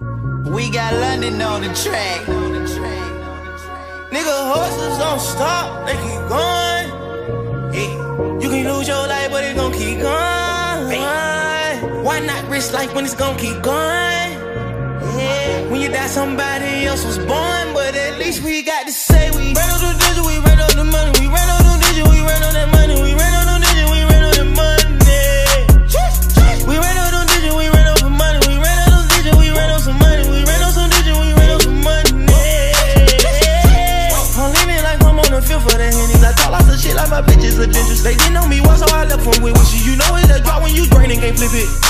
We got London on the track. Nigga, horses don't stop, they keep going. Yeah. You can lose your life, but it gon' keep going. Why not risk life when it's gon' keep going? Yeah. When you die, somebody else was born, but at least we got to say we like the field for the hennies. I talk lots of shit like my bitches are dangerous. They didn't know me once, so I left them with wishes. You know it's a drop when you drain and can't flip it.